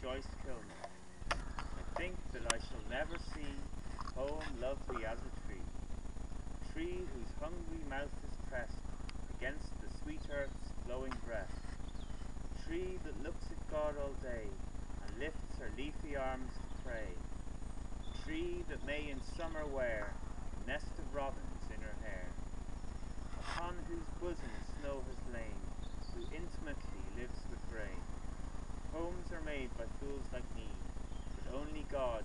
Joyce Kilmer. I think that I shall never see poem lovely as a tree. A tree whose hungry mouth is pressed against the sweet earth's glowing breast. A tree that looks at God all day and lifts her leafy arms to pray. A tree that may in summer wear a nest of robins in her hair. Upon whose bosom are made by fools like me, but only God